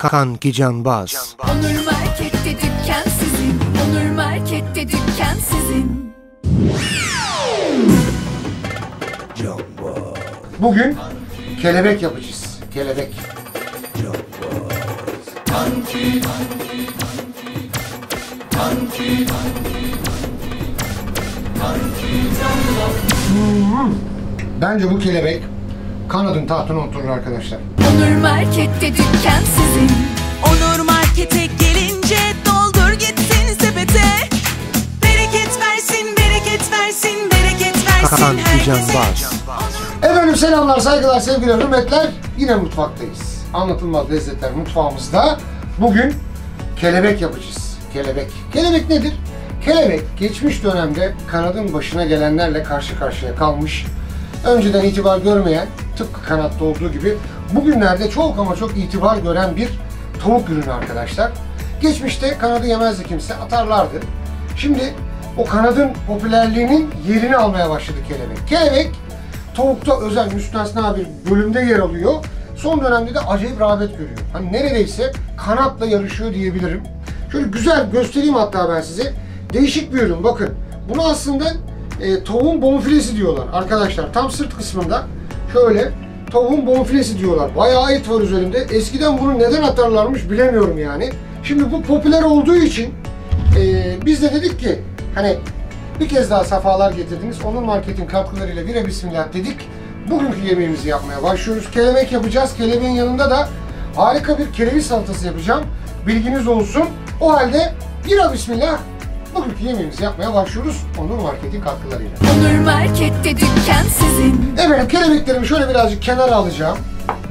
Kanki Canbaz. Onur Market'te dükkan sizin. Onur Market'te dükkan sizin. Bugün kelebek yapacağız. Kelebek. Bence bu kelebek kanadın tahtına oturur arkadaşlar. Onur Market'te dükkan sizin. Kanki herkese. Canbaz. Efendim selamlar, saygılar, sevgiler, hürmetler. Yine mutfaktayız. Anlatılmaz lezzetler mutfağımızda. Bugün kelebek yapacağız. Kelebek. Kelebek nedir? Kelebek geçmiş dönemde kanadın başına gelenlerle karşı karşıya kalmış. Önceden itibar görmeyen, tıpkı kanatta olduğu gibi bugünlerde çok ama çok itibar gören bir tavuk ürünü arkadaşlar. Geçmişte kanadı yemezdi kimse, atarlardı. Şimdi o kanadın popülerliğinin yerini almaya başladı kelebek. Kelebek tavukta özel müstesna bir bölümde yer alıyor. Son dönemde de acayip rağbet görüyor. Hani neredeyse kanatla yarışıyor diyebilirim. Şöyle güzel göstereyim hatta ben size. Değişik bir ürün bakın. Bunu aslında e, tavuğun bonfilesi diyorlar arkadaşlar. Tam sırt kısmında şöyle tavuğun bonfilesi diyorlar. Bayağı et var üzerinde. Eskiden bunu neden atarlarmış bilemiyorum yani. Şimdi bu popüler olduğu için e, biz de dedik ki hani bir kez daha safalar getirdiniz. Onun marketin katkılarıyla bire bismillah dedik. Bugünkü yemeğimizi yapmaya başlıyoruz. Kelebek yapacağız. Kelebeğin yanında da harika bir kereviz salatası yapacağım. Bilginiz olsun. O halde bira bismillah bugünkü yemeğimizi yapmaya başlıyoruz. Onur marketin katkılarıyla. Onur Market'te dükkan sizin. Efendim kelebeklerimi şöyle birazcık kenara alacağım.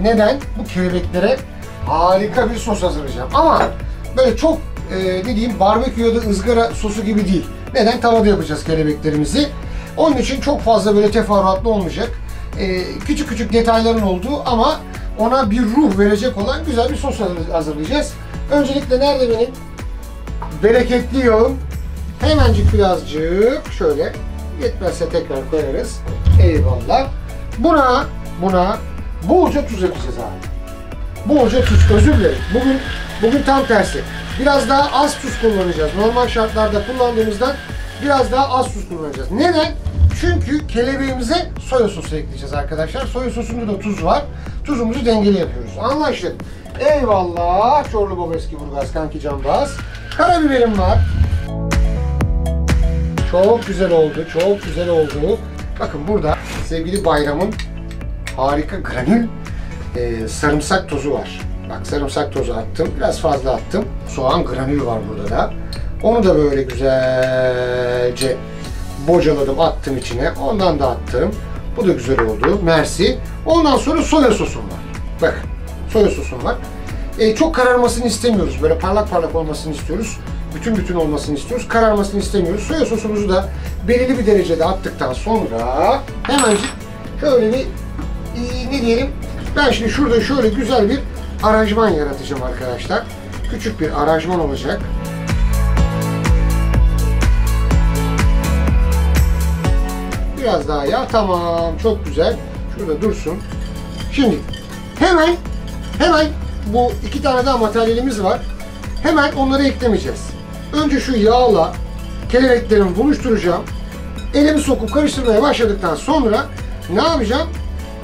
Neden? Bu kelebeklere harika bir sos hazırlayacağım. Ama böyle çok e, ne diyeyim barbekü ya da ızgara sosu gibi değil. Neden? Tavada yapacağız kelebeklerimizi. Onun için çok fazla böyle teferruatlı olmayacak. E, küçük küçük detayların olduğu ama ona bir ruh verecek olan güzel bir sos hazır- hazırlayacağız. Öncelikle nerede benim bereketli yağım? Hemencik birazcık şöyle yetmezse tekrar koyarız. Eyvallah. Buna buna bolca tuz yapacağız abi. Bolca tuz. Özür dilerim. Bugün bugün tam tersi. Biraz daha az tuz kullanacağız. Normal şartlarda kullandığımızdan biraz daha az tuz kullanacağız. Neden? Çünkü kelebeğimize soya sosu ekleyeceğiz arkadaşlar. Soya sosunda da tuz var. Tuzumuzu dengeli yapıyoruz. Anlaştık. Eyvallah. Çorlu Baba Eski Burgaz Kanki Canbaz. Karabiberim var. Çok güzel oldu, çok güzel oldu. Bakın burada sevgili Bayram'ın harika granül e, sarımsak tozu var. Bak sarımsak tozu attım, biraz fazla attım. Soğan granülü var burada da. Onu da böyle güzelce bocaladım, attım içine. Ondan da attım. Bu da güzel oldu. Mersi. Ondan sonra soya sosum var. Bakın, soya sosum var. E, çok kararmasını istemiyoruz. Böyle parlak parlak olmasını istiyoruz. Bütün bütün olmasını istiyoruz. Kararmasını istemiyoruz. Soya sosumuzu da belirli bir derecede attıktan sonra hemencik şöyle bir e, ne diyelim ben şimdi şurada şöyle güzel bir aranjman yaratacağım arkadaşlar. Küçük bir aranjman olacak. Biraz daha yağ. Tamam. Çok güzel. Şurada dursun. Şimdi hemen hemen bu iki tane daha materyalimiz var. Hemen onları eklemeyeceğiz. Önce şu yağla kelebeklerimi buluşturacağım. Elimi sokup karıştırmaya başladıktan sonra ne yapacağım?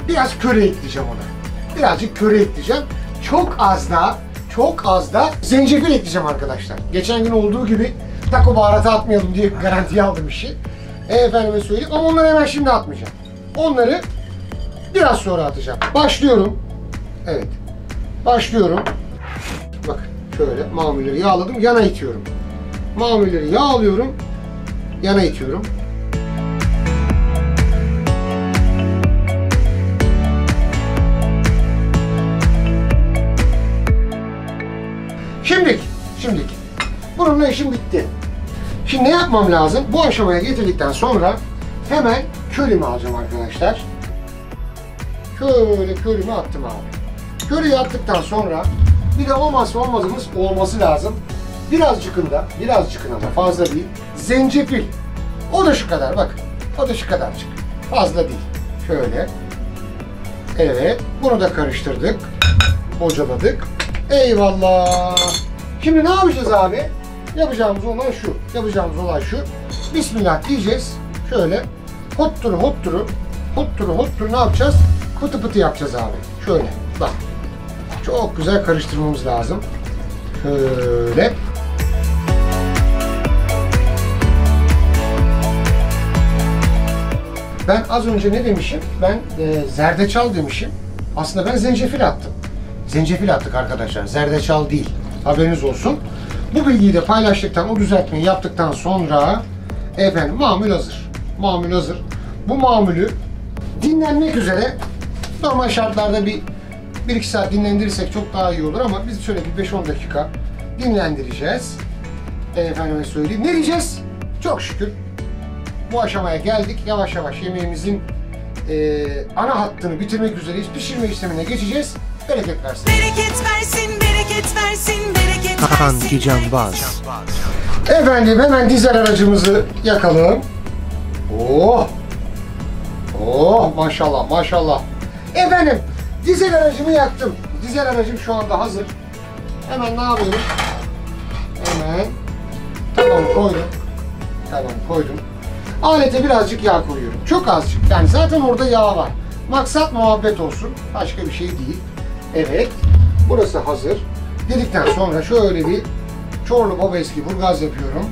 Biraz köri ekleyeceğim ona. Birazcık köri ekleyeceğim. Çok az da, çok az da zencefil ekleyeceğim arkadaşlar. Geçen gün olduğu gibi taco baharatı atmayalım diye garantiye aldım işi. E, efendime söyleyeyim ama onları hemen şimdi atmayacağım. Onları biraz sonra atacağım. Başlıyorum. Evet. Başlıyorum. Bakın şöyle mamulleri yağladım, yana itiyorum. Mamulleri yağlıyorum, yana itiyorum. Bununla işim bitti. Şimdi ne yapmam lazım? Bu aşamaya getirdikten sonra hemen körümü alacağım arkadaşlar. Şöyle körümü attım abi. Körüyü attıktan sonra bir de olmazsa olmazımız olması lazım. Birazcıkında, birazcıkına da fazla değil. Zencefil. O da şu kadar bak. O da şu kadarcık. Fazla değil. Şöyle. Evet. Bunu da karıştırdık. Bocaladık. Eyvallah. Şimdi ne yapacağız abi? Yapacağımız olay şu. Yapacağımız olay şu. Bismillah diyeceğiz. Şöyle hot turu hot turu hot turu hot turu ne yapacağız? Pıtı pıtı yapacağız abi. Şöyle bak. Çok güzel karıştırmamız lazım. Şöyle. Ben az önce ne demişim? Ben e, zerdeçal demişim. Aslında ben zencefil attım. Zencefil attık arkadaşlar. Zerdeçal değil. Haberiniz olsun. Bu bilgiyi de paylaştıktan, o düzeltmeyi yaptıktan sonra efendim mamul hazır. Mamul hazır. Bu mamulü dinlenmek üzere normal şartlarda bir 1-2 saat dinlendirirsek çok daha iyi olur ama biz şöyle bir 5-10 dakika dinlendireceğiz. Efendime söyleyeyim. Ne diyeceğiz? Çok şükür bu aşamaya geldik. Yavaş yavaş yemeğimizin e, ana hattını bitirmek üzereyiz. Pişirme işlemine geçeceğiz. Bereket versin. Bereket versin, bereket versin, bereket versin. Gicanbaz. Efendim hemen dizel aracımızı yakalım. Oh! Oh maşallah maşallah. Efendim dizel aracımı yaktım. Dizel aracım şu anda hazır. Hemen ne yapıyorum? Hemen tamam koydum. Tamam koydum. Alete birazcık yağ koyuyorum. Çok azıcık. Yani zaten orada yağ var. Maksat muhabbet olsun. Başka bir şey değil. Evet. Burası hazır. Dedikten sonra şöyle bir Çorlu Baba Eski Burgaz yapıyorum.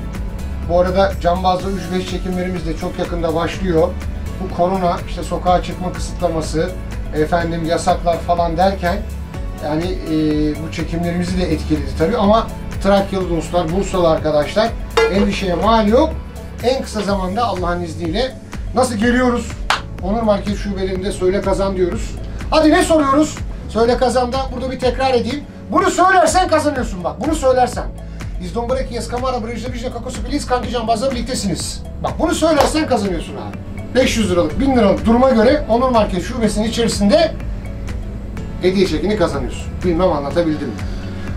Bu arada Cambaz'da 3-5 çekimlerimiz de çok yakında başlıyor. Bu korona, işte sokağa çıkma kısıtlaması, efendim yasaklar falan derken yani e, bu çekimlerimizi de etkiledi tabii ama Trakyalı dostlar, Bursalı arkadaşlar endişeye mal yok. En kısa zamanda Allah'ın izniyle nasıl geliyoruz? Onur Market şubelerinde söyle kazan diyoruz. Hadi ne soruyoruz? Söyle kazanda burada bir tekrar edeyim. Bunu söylersen kazanıyorsun bak. Bunu söylersen. Biz Dombrek, Yeskamara, Brejde, Vijne, Kakosu, Filiz, Kanki Cambaz'la birliktesiniz. Bak bunu söylersen kazanıyorsun abi. 500 liralık, 1000 liralık duruma göre Onur Market şubesinin içerisinde hediye çekini kazanıyorsun. Bilmem anlatabildim mi?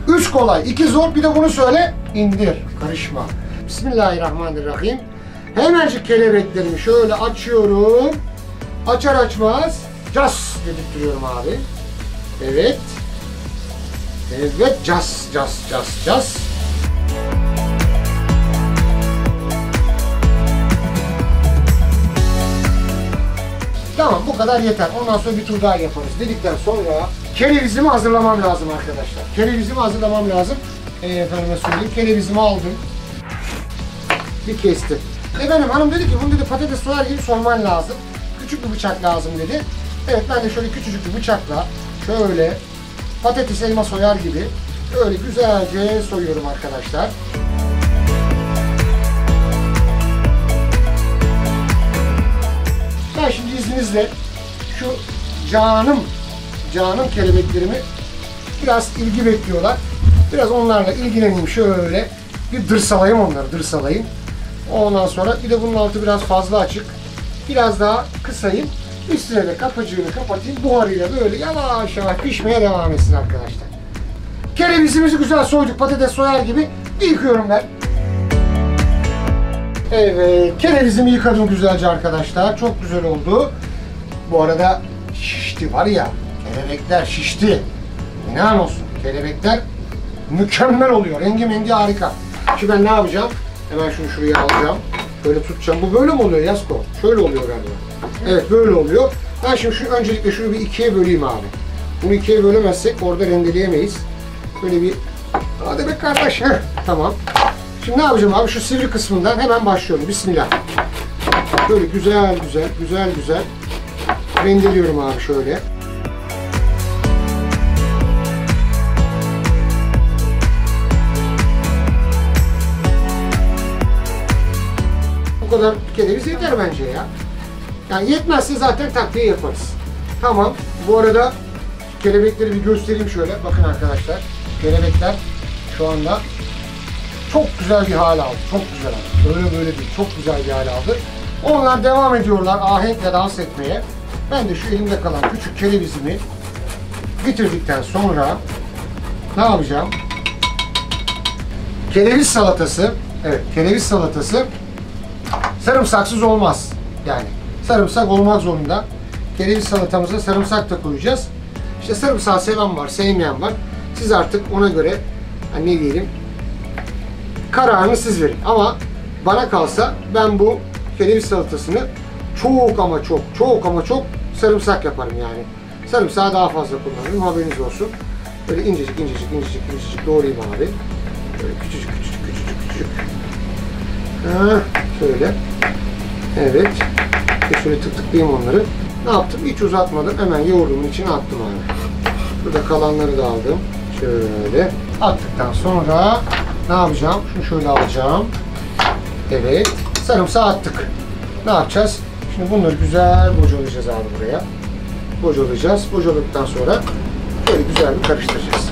Üç kolay, iki zor, bir de bunu söyle, indir, karışma. Bismillahirrahmanirrahim. Hemencik kelebeklerimi şöyle açıyorum. Açar açmaz, cas dedirtiyorum abi. Evet. Evet, cas, cas, cas, cas. Tamam bu kadar yeter. Ondan sonra bir tur daha yaparız. Dedikten sonra kerevizimi hazırlamam lazım arkadaşlar. Kerevizimi hazırlamam lazım. Ee, efendime söyleyeyim. Kerevizimi aldım. Bir kestim. Efendim hanım dedi ki bunu dedi patates soyar gibi soyman lazım. Küçük bir bıçak lazım dedi. Evet ben de şöyle küçücük bir bıçakla şöyle patates elma soyar gibi böyle güzelce soyuyorum arkadaşlar. Ben şimdi izninizle şu canım, canım kelebeklerimi biraz ilgi bekliyorlar. Biraz onlarla ilgileneyim şöyle. Bir dırsalayayım onları, dırsalayayım. Ondan sonra bir de bunun altı biraz fazla açık. Biraz daha kısayım. Üstüne de kapacığını kapatayım. Buharıyla böyle yavaş yavaş pişmeye devam etsin arkadaşlar. Kerevizimizi güzel soyduk patates soyar gibi yıkıyorum ben. Evet, kerevizimi yıkadım güzelce arkadaşlar. Çok güzel oldu. Bu arada şişti var ya, kelebekler şişti. İnan olsun, kelebekler mükemmel oluyor. Rengi mengi harika. Şimdi ben ne yapacağım? Hemen şunu şuraya alacağım. Böyle tutacağım. Bu böyle mi oluyor Yasko? Şöyle oluyor galiba. Evet, böyle oluyor. Ben şimdi şu öncelikle şunu bir ikiye böleyim abi. Bunu ikiye bölemezsek orada rendeleyemeyiz. Böyle bir... Hadi be kardeş. Heh, tamam. Şimdi ne yapacağım abi? Şu sivri kısmından hemen başlıyorum. Bismillah. Böyle güzel güzel, güzel güzel rendeliyorum abi şöyle. Bu kadar kereviz yeter bence ya. Yani yetmezse zaten takviye yaparız. Tamam. Bu arada kelebekleri bir göstereyim şöyle. Bakın arkadaşlar. Kelebekler şu anda çok güzel bir hal aldı. Çok güzel aldı. Böyle böyle değil. Çok güzel bir hal aldı. Onlar devam ediyorlar ahenkle dans etmeye. Ben de şu elimde kalan küçük kerevizimi bitirdikten sonra ne yapacağım? Kereviz salatası. Evet, kereviz salatası sarımsaksız olmaz. Yani sarımsak olmak zorunda. Kereviz salatamıza sarımsak da koyacağız. İşte sarımsağı seven var, sevmeyen var. Siz artık ona göre hani ne diyelim kararını siz verin. Ama bana kalsa ben bu kereviz salatasını çok ama çok çok ama çok sarımsak yaparım yani. Sarımsağı daha fazla kullanırım haberiniz olsun. Böyle incecik incecik incecik incecik doğrayayım abi. Böyle küçücük küçücük küçücük küçücük. Ha, şöyle. Evet. Bir şöyle tık tıklayayım onları. Ne yaptım? Hiç uzatmadım. Hemen yoğurdumun içine attım abi. Burada kalanları da aldım. Şöyle. Attıktan sonra ne yapacağım? Şunu şöyle alacağım. Evet. Sarımsağı attık. Ne yapacağız? Şimdi bunları güzel bocalayacağız abi buraya. Bocalayacağız. Bocaladıktan sonra böyle güzel bir karıştıracağız.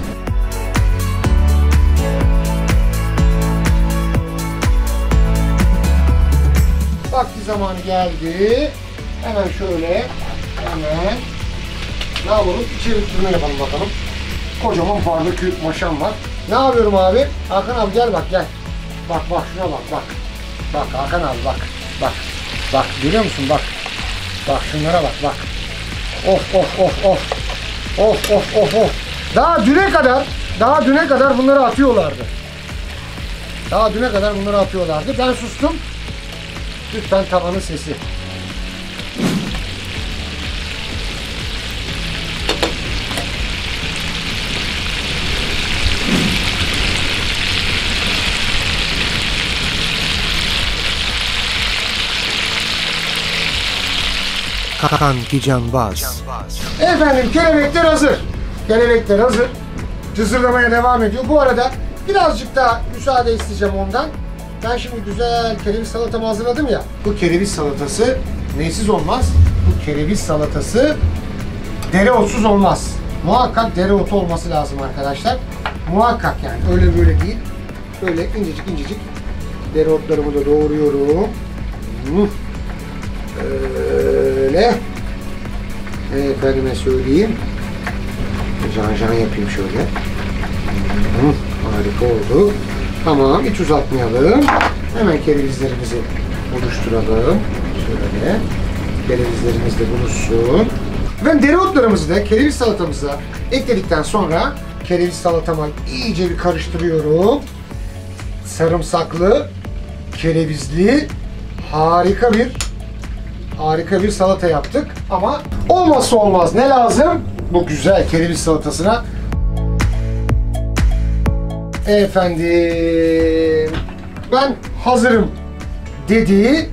Zamanı geldi. Hemen şöyle hemen ne yapalım? İçeri turnu yapalım bakalım. Kocaman barbekü maşam var. Ne yapıyorum abi? Hakan abi gel bak gel. Bak bak şuna bak bak. Bak Hakan abi bak. Bak. Bak görüyor musun bak. Bak şunlara bak bak. Of of of of. Of of of of. Daha düne kadar daha düne kadar bunları atıyorlardı. Daha düne kadar bunları atıyorlardı. Ben sustum. Lütfen tavanın sesi. Kanki Canbaz. Efendim kelebekler hazır. Kelebekler hazır. Cızırlamaya devam ediyor. Bu arada birazcık daha müsaade isteyeceğim ondan. Ben şimdi güzel kereviz salatamı hazırladım ya. Bu kereviz salatası neysiz olmaz? Bu kereviz salatası dereotsuz olmaz. Muhakkak dereotu olması lazım arkadaşlar. Muhakkak yani öyle böyle değil. Böyle incecik incecik dereotlarımı da doğruyorum. Hmm. Öyle. Efendime söyleyeyim. Can can yapayım şöyle. Hı, harika oldu. Tamam hiç uzatmayalım. Hemen kerevizlerimizi oluşturalım. Şöyle. Kerevizlerimiz de buluşsun. Ben dereotlarımızı da kereviz salatamıza ekledikten sonra kereviz salatama iyice bir karıştırıyorum. Sarımsaklı, kerevizli, harika bir harika bir salata yaptık. Ama olmazsa olmaz ne lazım? Bu güzel kereviz salatasına. Efendim ben hazırım dediği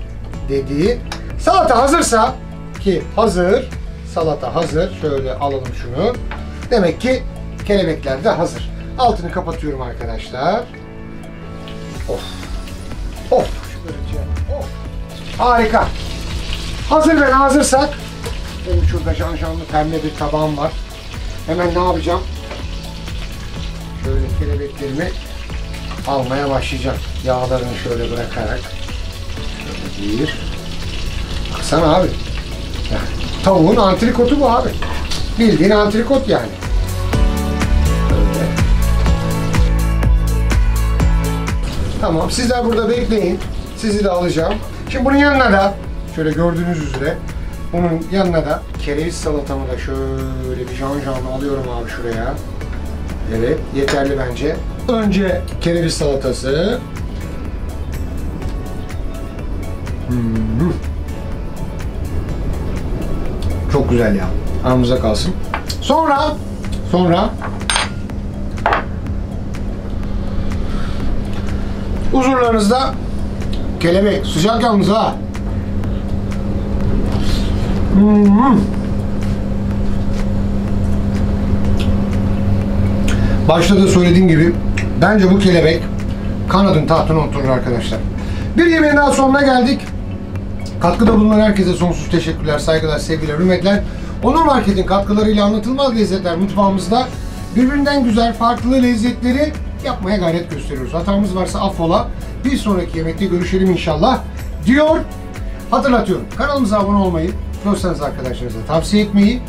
dediği salata hazırsa ki hazır salata hazır şöyle alalım şunu. Demek ki kelebekler de hazır. Altını kapatıyorum arkadaşlar. Of of of harika. Hazır ve hazırsak benim şurada can canlı pembe bir tabağım var. Hemen ne yapacağım? Kelebeklerimi almaya başlayacağım. Yağlarını şöyle bırakarak. Şöyle bir. Baksana abi. Ya, tavuğun antrikotu bu abi. Bildiğin antrikot yani. Böyle. Tamam sizler burada bekleyin. Sizi de alacağım. Şimdi bunun yanına da şöyle gördüğünüz üzere bunun yanına da kereviz salatamı da şöyle bir can canlı alıyorum abi şuraya. Evet yeterli bence. Önce kereviz salatası. Hmm. Çok güzel ya. Ağzımıza kalsın. Sonra sonra huzurlarınızda kelebek sıcak yalnız ha. Hmm. Başta da söylediğim gibi bence bu kelebek kanadın tahtına oturur arkadaşlar. Bir yemeğin daha sonuna geldik. Katkıda bulunan herkese sonsuz teşekkürler, saygılar, sevgiler, hürmetler. Onur Market'in katkılarıyla anlatılmaz lezzetler mutfağımızda birbirinden güzel, farklı lezzetleri yapmaya gayret gösteriyoruz. Hatamız varsa affola. Bir sonraki yemekte görüşelim inşallah diyor. Hatırlatıyorum. Kanalımıza abone olmayı, dostlarınız arkadaşlarınıza tavsiye etmeyi,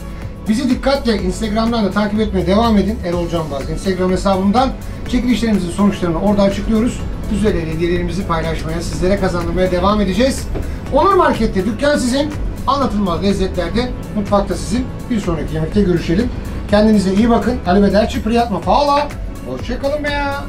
bizi dikkatle Instagram'dan da takip etmeye devam edin. Erol Canbaz Instagram hesabından çekilişlerimizin sonuçlarını orada açıklıyoruz. Güzel hediyelerimizi paylaşmaya, sizlere kazandırmaya devam edeceğiz. Onur Market'te dükkan sizin, anlatılmaz lezzetlerde mutfakta sizin. Bir sonraki yemekte görüşelim. Kendinize iyi bakın. Halime Derçi Priyatma Fala. Hoşçakalın be ya.